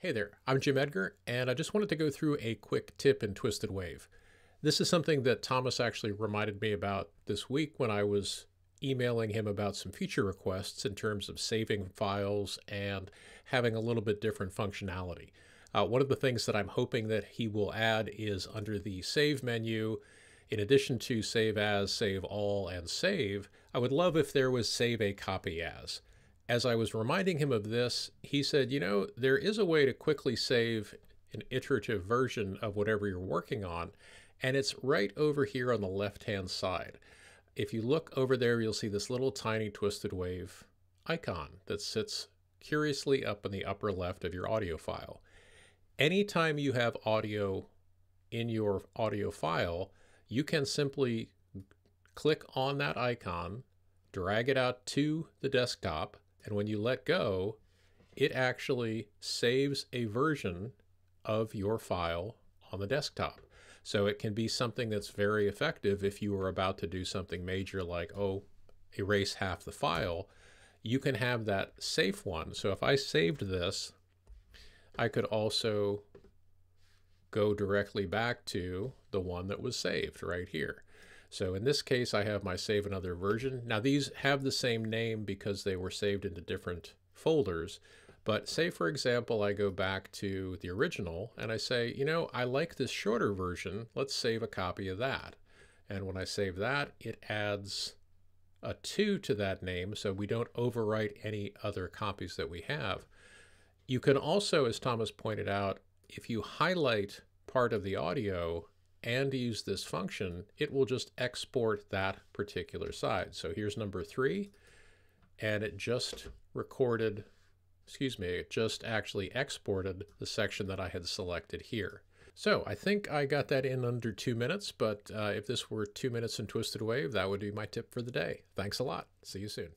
Hey there, I'm Jim Edgar, and I just wanted to go through a quick tip in Twisted Wave. This is something that Thomas actually reminded me about this week when I was emailing him about some feature requests in terms of saving files and having a little bit different functionality. Uh, one of the things that I'm hoping that he will add is under the Save menu, in addition to Save As, Save All, and Save, I would love if there was Save a Copy As as I was reminding him of this, he said, You know, there is a way to quickly save an iterative version of whatever you're working on, and it's right over here on the left hand side. If you look over there, you'll see this little tiny twisted wave icon that sits curiously up in the upper left of your audio file. Anytime you have audio in your audio file, you can simply click on that icon, drag it out to the desktop, and when you let go, it actually saves a version of your file on the desktop. So it can be something that's very effective if you are about to do something major like, oh, erase half the file. You can have that safe one. So if I saved this, I could also go directly back to the one that was saved right here. So in this case, I have my save another version. Now these have the same name because they were saved into different folders. But say, for example, I go back to the original and I say, you know, I like this shorter version. Let's save a copy of that. And when I save that, it adds a 2 to that name so we don't overwrite any other copies that we have. You can also, as Thomas pointed out, if you highlight part of the audio, and use this function, it will just export that particular side. So here's number three, and it just recorded, excuse me, it just actually exported the section that I had selected here. So I think I got that in under two minutes, but uh, if this were two minutes in Twisted Wave, that would be my tip for the day. Thanks a lot. See you soon.